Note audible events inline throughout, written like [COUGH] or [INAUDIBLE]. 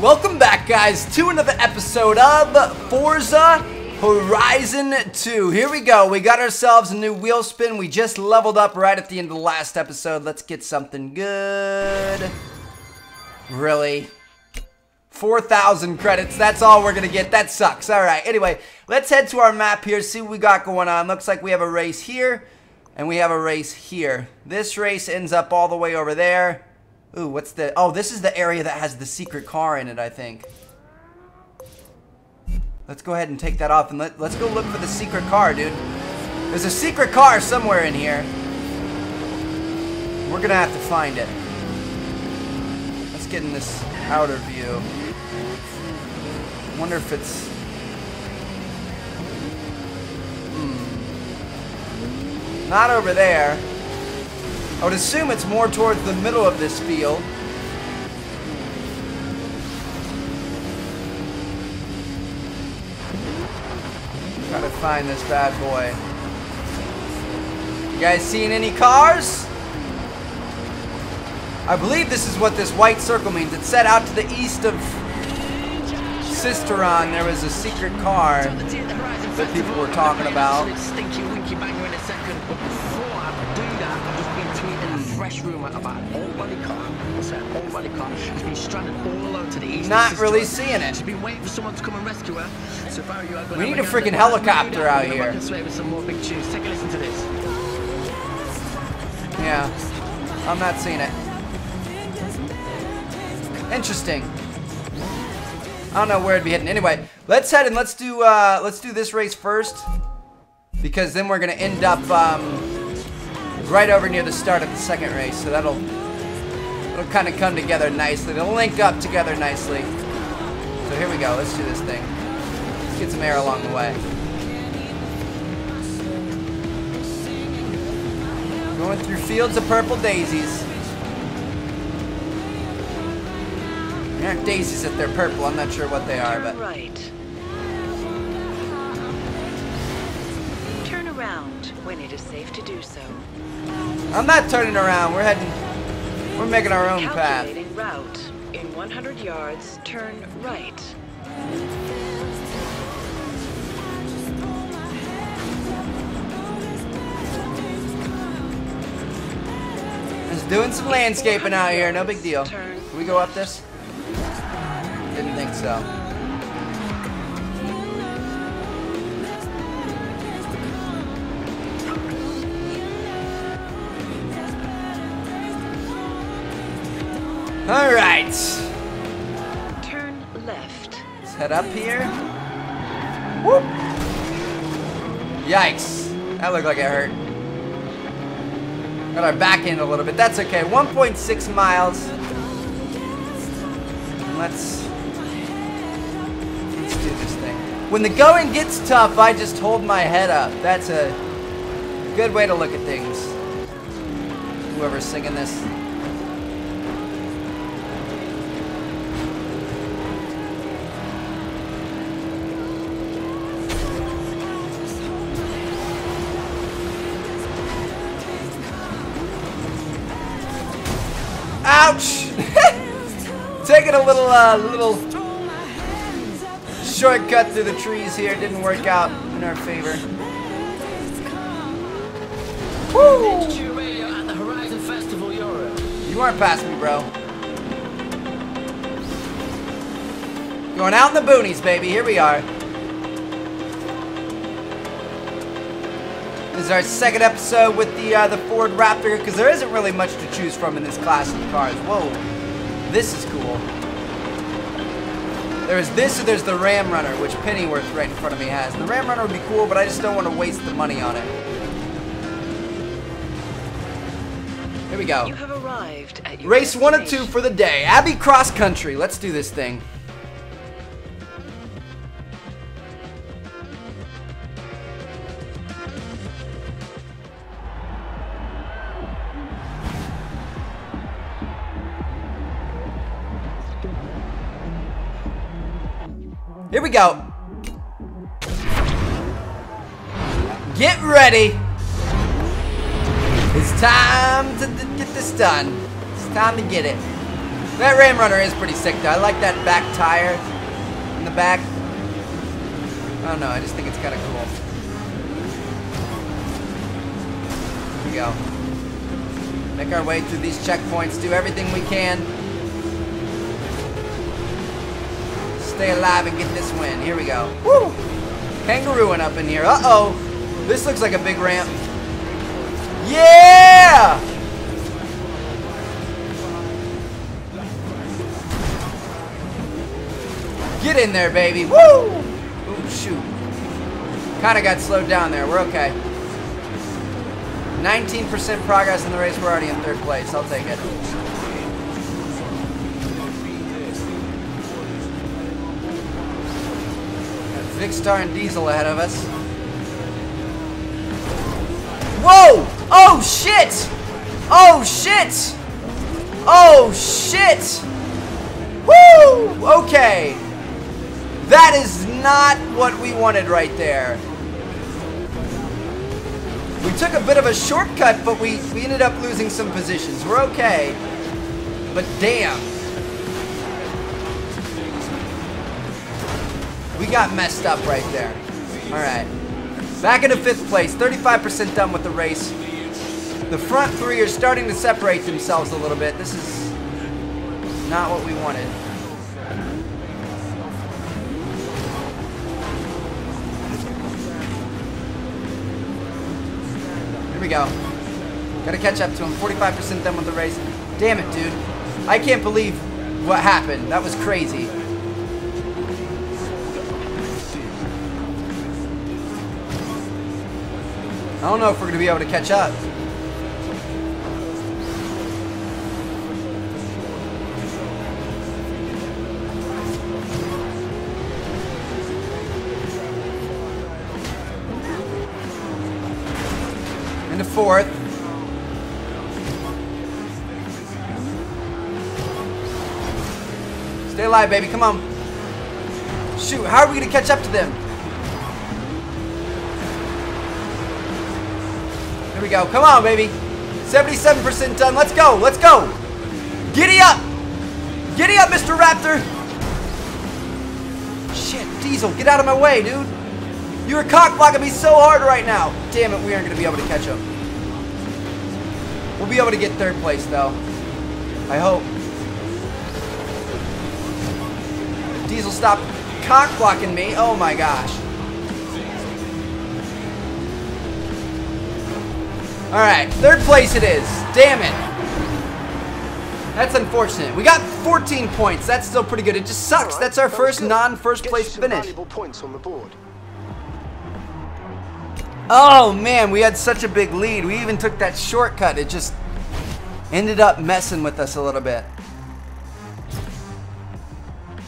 Welcome back, guys, to another episode of Forza Horizon 2. Here we go. We got ourselves a new wheel spin. We just leveled up right at the end of the last episode. Let's get something good. Really? 4,000 credits. That's all we're going to get. That sucks. All right. Anyway, let's head to our map here, see what we got going on. Looks like we have a race here, and we have a race here. This race ends up all the way over there. Ooh, what's the... Oh, this is the area that has the secret car in it, I think. Let's go ahead and take that off and let, let's go look for the secret car, dude. There's a secret car somewhere in here. We're gonna have to find it. Let's get in this outer view. Wonder if it's... Hmm. Not over there. I would assume it's more towards the middle of this field. Gotta find this bad boy. You guys seeing any cars? I believe this is what this white circle means. It's set out to the east of Sisteron. There was a secret car that people were talking about. Fresh rumour about an old body car. What's that? Old body car. She's been stranded all alone to the east. Not really seeing it. She's been waiting for someone to come and rescue her. So were you, I'd go We need a freaking helicopter out here. back and sway with some more big tunes. Take a listen to this. Yeah. I'm not seeing it. Interesting. I don't know where it'd be heading. Anyway, let's head and let's do uh let's do this race first. Because then we're gonna end up um right over near the start of the second race. So that'll it'll kinda come together nicely. They'll link up together nicely. So here we go, let's do this thing. Let's get some air along the way. Going through fields of purple daisies. They aren't daisies if they're purple. I'm not sure what they are, but right. When it is safe to do so. I'm not turning around. We're heading. We're making our own path. Calculating route. In 100 yards, turn right. Just doing some landscaping out here. No big deal. Can we go up this? Didn't think so. All right. Turn left. Let's head up here. Whoop. Yikes. That looked like it hurt. Got our back end a little bit. That's okay. 1.6 miles. Let's let's do this thing. When the going gets tough, I just hold my head up. That's a good way to look at things. Whoever's singing this. Uh, little shortcut through the trees here. Didn't work out in our favor. Woo! You aren't past me, bro. Going out in the boonies, baby. Here we are. This is our second episode with the uh, the Ford Raptor because there isn't really much to choose from in this class of cars. Whoa, this is cool. There's this or there's the Ram Runner, which Pennyworth right in front of me has. The Ram Runner would be cool, but I just don't want to waste the money on it. Here we go. You have arrived at Race one and two for the day. Abbey Cross Country. Let's do this thing. We go. Get ready. It's time to get this done. It's time to get it. That Ram Runner is pretty sick though. I like that back tire in the back. I don't know, I just think it's kind of cool. Here we go. Make our way through these checkpoints, do everything we can. Stay alive and get this win. Here we go. Woo! Kangarooing up in here. Uh-oh. This looks like a big ramp. Yeah! Get in there, baby. Woo! Ooh, shoot. Kind of got slowed down there. We're okay. 19% progress in the race. We're already in third place. I'll take it. Got Vicstar and Diesel ahead of us. Whoa! Oh, shit! Oh, shit! Oh, shit! Woo! Okay. That is not what we wanted right there. We took a bit of a shortcut, but we, we ended up losing some positions. We're okay. But damn. We got messed up right there. Alright. Back into fifth place. 35% done with the race. The front three are starting to separate themselves a little bit. This is not what we wanted. Here we go. Gotta catch up to him. 45% done with the race. Damn it, dude. I can't believe what happened. That was crazy. I don't know if we're gonna be able to catch up. Into fourth. Stay alive, baby. Come on. Shoot, how are we gonna catch up to them? Here we go. Come on, baby. 77% done. Let's go. Let's go. Giddy up. Giddy up, Mr. Raptor. Shit, Diesel, get out of my way, dude. You are cock blocking me so hard right now. Damn it, we aren't going to be able to catch him. We'll be able to get third place, though. I hope. Diesel, stop cock blocking me. Oh my gosh. Alright, third place it is. Damn it. That's unfortunate. We got 14 points. That's still pretty good. It just sucks. That's our first non-first place finish. points on the board. Oh man, we had such a big lead. We even took that shortcut. It just ended up messing with us a little bit.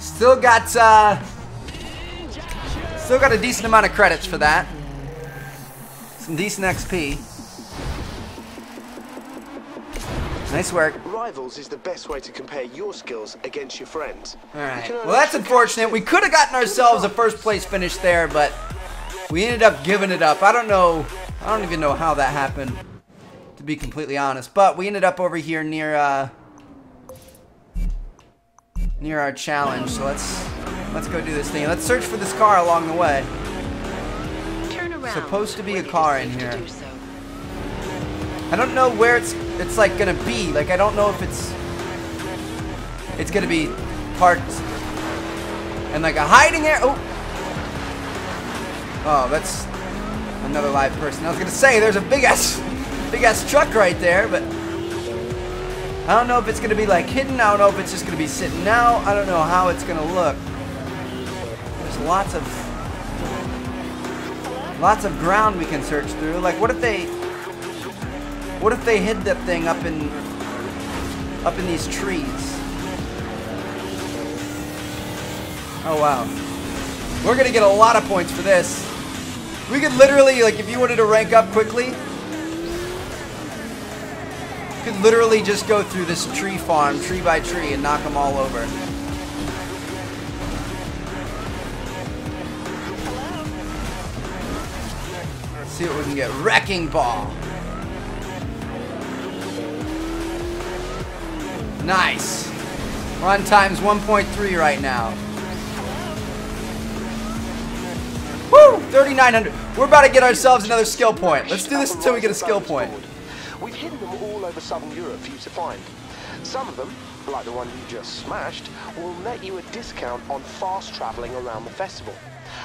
Still got uh still got a decent amount of credits for that. Some decent XP. Nice work. Rivals is the best way to compare your skills against your friends. Alright. can Well, that's unfortunate. We could have gotten ourselves a first place finish there, but we ended up giving it up. I don't know. I don't even know how that happened, to be completely honest. But we ended up over here near, uh, near our challenge. So let's, let's go do this thing. Let's search for this car along the way. Turn around. Supposed to be a when it is car in safe to here. I don't know where it's, it's like gonna be. Like, I don't know if it's, it's gonna be parked and like a hiding area. Oh. Oh, that's another live person. I was gonna say there's a big ass, big ass truck right there, but I don't know if it's gonna be like hidden. I don't know if it's just gonna be sitting out. I don't know how it's gonna look. There's lots of, lots of ground we can search through. Like, what if they, what if they hid that thing up in, up in these trees? Oh wow. We're gonna get a lot of points for this. We could literally, like, if you wanted to rank up quickly, could literally just go through this tree farm, tree by tree, and knock them all over. Let's see what we can get. Wrecking ball. Nice. On times 1.3 right now. Woo! 3,900. We're about to get ourselves another skill point. Let's do this until we get a skill point. We've hidden them all over southern Europe for you to find. Some of them, like the one you just smashed, will net you a discount on fast travelling around the festival.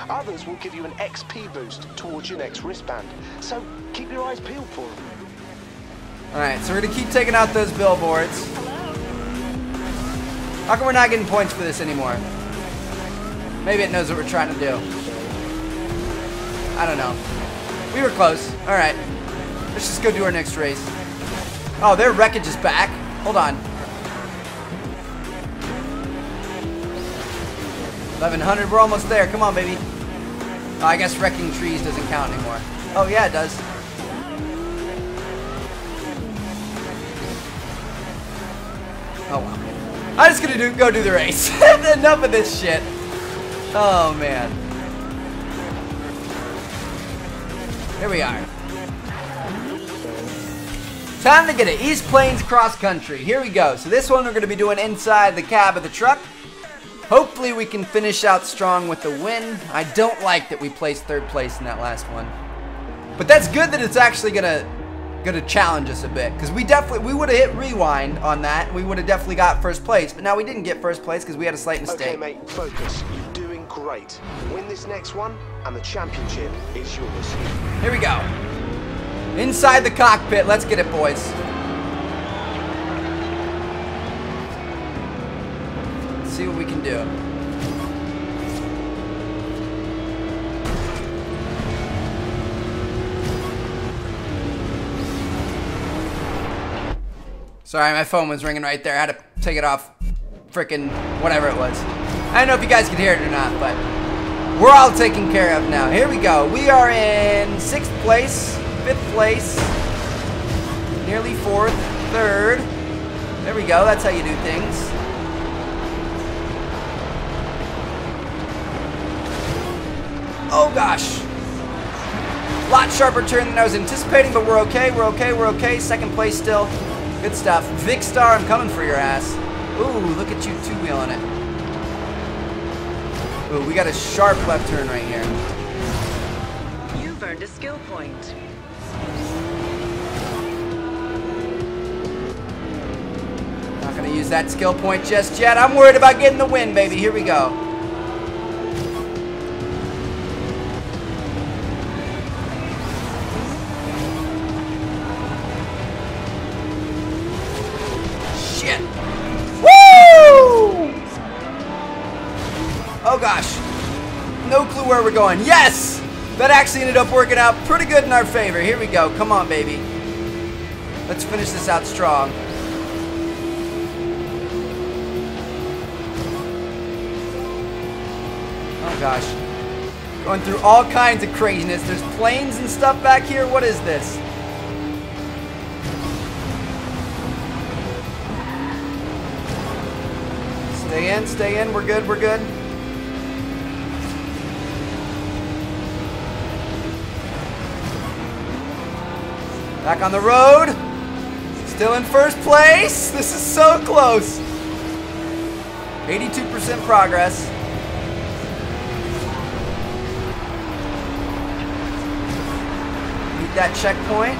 Others will give you an XP boost towards your next wristband. So keep your eyes peeled for them. Alright, so we're gonna keep taking out those billboards. How come we're not getting points for this anymore? Maybe it knows what we're trying to do. I don't know. We were close. Alright. Let's just go do our next race. Oh, their wreckage is back. Hold on. 1100, we're almost there. Come on, baby. Oh, I guess wrecking trees doesn't count anymore. Oh, yeah, it does. I'm just gonna do, go do the race. [LAUGHS] Enough of this shit. Oh, man. Here we are. Time to get it. East Plains Cross Country. Here we go. So this one we're going to be doing inside the cab of the truck. Hopefully we can finish out strong with the win. I don't like that we placed third place in that last one. But that's good that it's actually going to to challenge us a bit because we definitely we would have hit rewind on that. We would have definitely got first place. But now we didn't get first place because we had a slight mistake. Okay, mate, focus. You're doing great. Win this next one, and the championship is yours. Here we go. Inside the cockpit. Let's get it, boys. Let's see what we can do. Sorry, my phone was ringing right there. I had to take it off freaking whatever it was. I don't know if you guys could hear it or not, but we're all taken care of now. Here we go. We are in sixth place, fifth place, nearly fourth, third. There we go. That's how you do things. Oh gosh. A lot sharper turn than I was anticipating, but we're okay. We're okay. We're okay. Second place still. Good stuff. Vic Star, I'm coming for your ass. Ooh, look at you two-wheeling it. Ooh, we got a sharp left turn right here. You've earned a skill point. Not gonna use that skill point just yet. I'm worried about getting the win, baby. Here we go. Going. Yes! That actually ended up working out pretty good in our favor. Here we go. Come on, baby. Let's finish this out strong. Oh gosh. Going through all kinds of craziness. There's planes and stuff back here. What is this? Stay in, stay in. We're good, we're good. Back on the road. Still in first place. This is so close. 82% progress. Beat that checkpoint.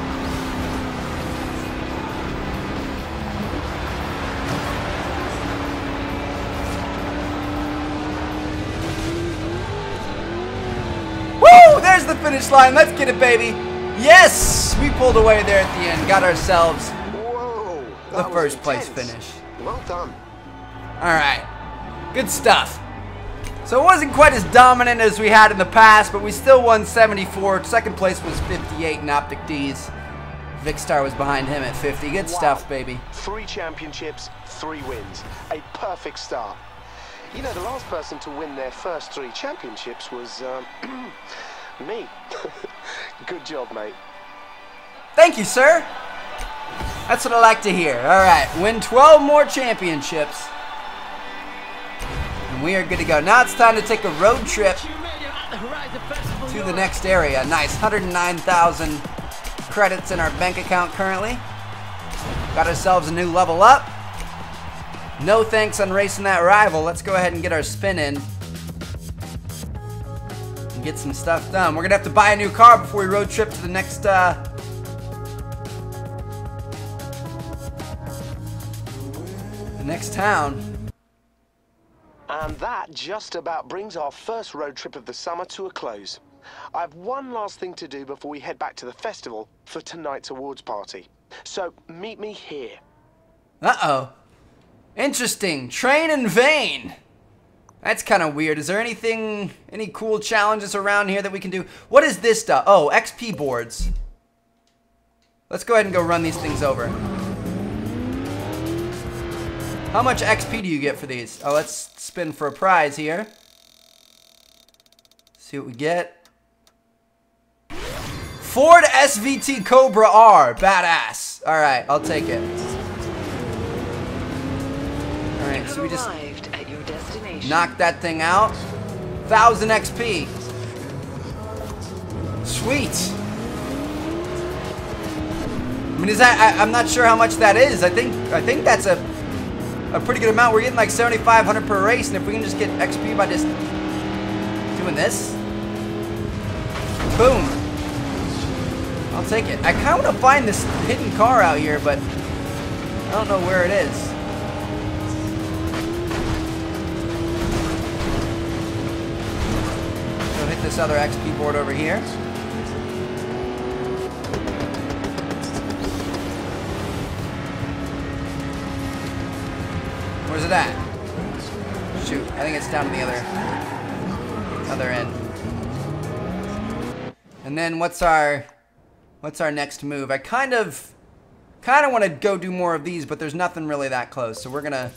Woo! There's the finish line. Let's get it, baby. Yes! We pulled away there at the end. Got ourselves Whoa! the first place finish. Well done. Alright. Good stuff. So it wasn't quite as dominant as we had in the past, but we still won 74. Second place was 58 in Optic D's. Vicstar was behind him at 50. Good stuff, baby. Three championships, three wins. A perfect start. You know, the last person to win their first three championships was um, [CLEARS THROAT] me. [LAUGHS] Good job, mate. Thank you, sir. That's what I like to hear. Alright, win 12 more championships. And we are good to go. Now it's time to take a road trip to the next area. Nice, 109,000 credits in our bank account currently. Got ourselves a new level up. No thanks on racing that rival. Let's go ahead and get our spin in. Get some stuff done. We're gonna have to buy a new car before we road trip to the next uh the next town. And that just about brings our first road trip of the summer to a close. I have one last thing to do before we head back to the festival for tonight's awards party. So meet me here. Uh-oh. Interesting. Train in vain. That's kind of weird. Is there anything, any cool challenges around here that we can do? What is this stuff? Oh, XP boards. Let's go ahead and go run these things over. How much XP do you get for these? Oh, let's spin for a prize here. See what we get. Ford SVT Cobra R. Badass. All right, I'll take it. All right, so we just arrived at your destination. Knock that thing out. 1000 XP. Sweet. I mean, is that? I, I'm not sure how much that is. I think I think that's a a pretty good amount. We're getting like 7,500 per race, and if we can just get XP by just doing this, boom. I'll take it. I kind of want to find this hidden car out here, but I don't know where it is. This other XP board over here. Where's it at? Shoot, I think it's down to the other other end. And then what's our what's our next move? I kind of kind of want to go do more of these, but there's nothing really that close. So we're gonna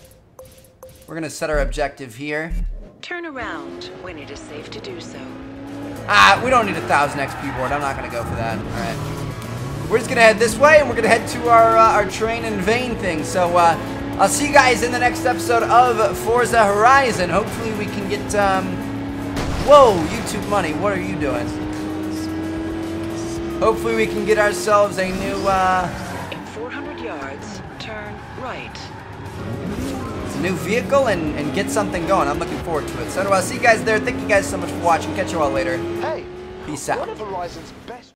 we're gonna set our objective here. Turn around when it is safe to do so. Ah, we don't need a thousand XP board. I'm not gonna go for that. All right. We're just gonna head this way, and we're gonna head to our uh, our train in vain thing. So uh, I'll see you guys in the next episode of Forza Horizon. Hopefully we can get. Um... Whoa, YouTube money. What are you doing? Hopefully we can get ourselves a new uh, In 400 yards, turn right. New vehicle and, and get something going. I'm looking forward to it. So I'll see you guys there. Thank you guys so much for watching. Catch you all later. Hey, Peace one out. of Horizon's best.